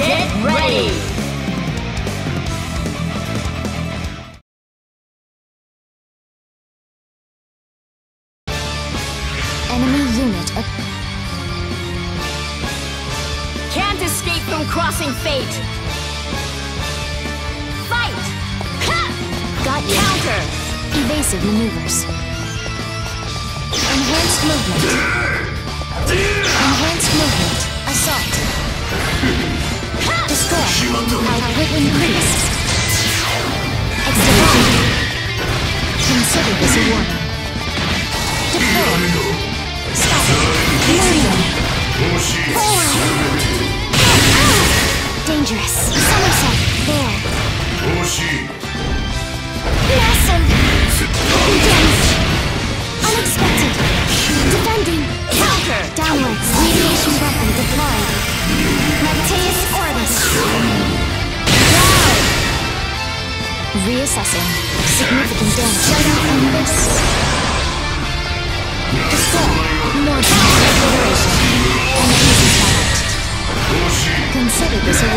Get ready! Enemy unit up. Can't escape from crossing fate! Fight! Ha! Got you. Counter! Evasive maneuvers. Enhanced movement. Outwit increased. Execute. Consider this a warning. Deploy. Stop. Meridian. Forward. Dangerous. Somerset. There. Massive. Intense. Unexpected. Defending. Reassessing. Significant damage. Jedi on this. Destroy. Mortal. Liberation. An easy target. Consider this a